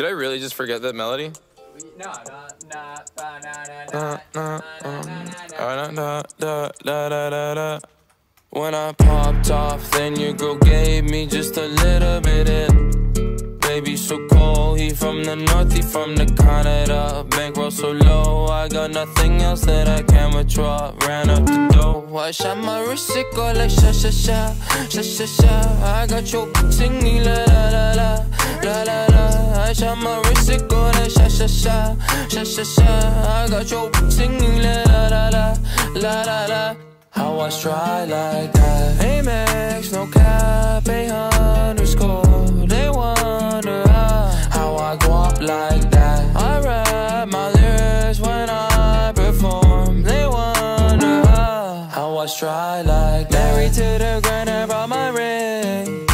Did I really just forget that melody? When I popped off, then your girl gave me just a little bit in. Baby, so cold. He from the north, he from the Canada. Bankroll so low, I got nothing else that I can withdraw. Ran up the dough. I shot my wrist, it go like sha sha sha, sha sha sha. I got your singing la la la la, la la shot my wrist, it go like sha sha sha, sha sha sha. I got your singing la la la la, la. How I try like that? Amex, no cap, a underscore. They wonder how, I go up like that. I rap my lyrics when I perform. They wonder how, I try like that. Married to the grind, I brought my ring.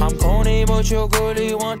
I'm corny, but you're goodie one.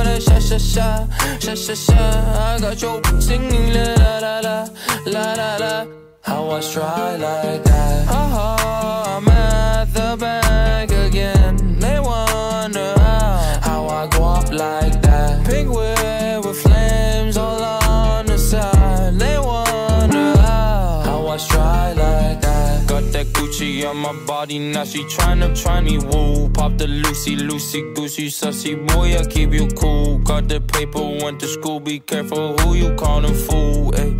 sha sha sha, sha sha. I got your singing la la la la, la la la. How I try like that? Oh, I'm at the bank again. They wonder how, how I go up like that. Pink whip with flames all on the side. They wonder how, how I try like that. Got that Gucci on my body, now she tryna try me woo. Pop the Lucy, Lucy, Goosey, sussy boy, I keep you cool. Got the paper, went to school, be careful who you callin' fool. Ayy.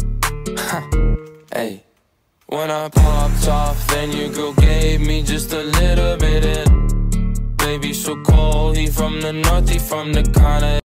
Hey. When I popped off, then your girl gave me just a little bit in. Baby, so cold. He from the north, he from the Canada.